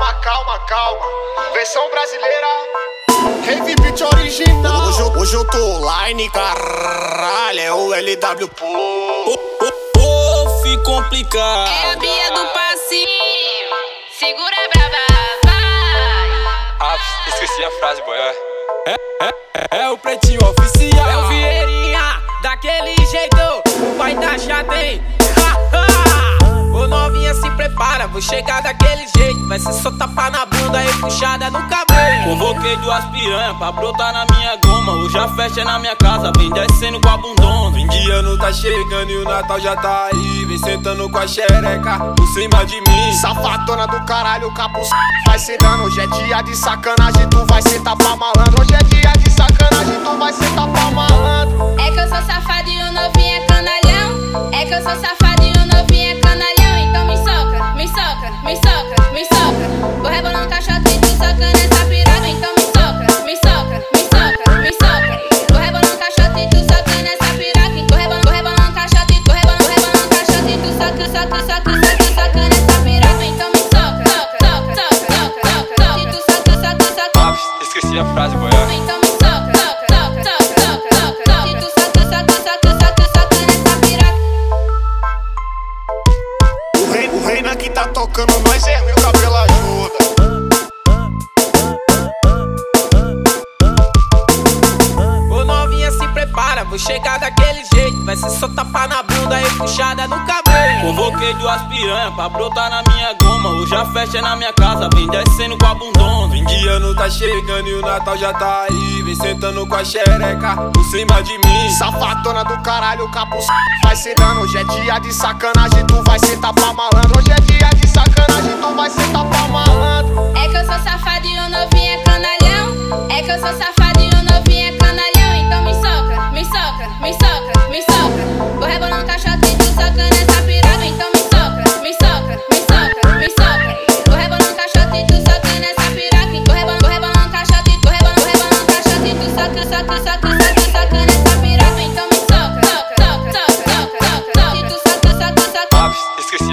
calma, calma, calma. Versão brasileira. Heavy beat original. Hoje, eu- hoje eu tô online, caralho. É o LW Pô. Ô, fi complicado. É a Bia do passinho. Segura brava, vai. Ah, esqueci a frase, boy. É, é, é, é o pretinho oficial. É o Vieirinha, daquele jeito, vou chegar daquele jeito. Vai ser só tapa na bunda e puxada no cabelo. Convoquei duas piranha pra brotar na minha goma. Hoje a festa é na minha casa, vem descendo com a bundona. Fim de ano tá chegando e o Natal já tá aí. Vem sentando com a xereca por cima de mim. Safadona do caralho, capuz vai se dando. Hoje é dia de sacanagem, tu vai sentar pra malandro. Hoje é dia de sacanagem, tu vai sentar pra malandro. É que eu sou safado e o novinho é canalhão. É que eu sou safado esqueci a frase, boy. É. Então me tu nessa. O rei, o reina que tá tocando, nós é ruim, o cabelo ajuda. Ô novinha se prepara, vou chegar daquele jeito. Vai ser só tapa na bunda e puxada no cabelo. Convoquei duas piranha pra brotar na minha goma. Hoje a festa é na minha casa, vem descendo com a bundona. Fim de ano tá chegando e o Natal já tá aí. Vem sentando com a xereca por cima de mim. Safadona do caralho, capuz vai se dando. Hoje é dia de sacanagem, tu vai sentar pra malandro. Hoje é dia de sacanagem, tu vai sentar pra malandro. É que eu sou safado e o novinho é canalhão. É que eu sou safado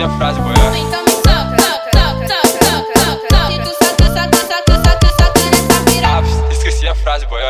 esqueci a frase, boy. Então me tu soca, soca, soca, soca nessa piroca. Ah, esqueci a frase, boy.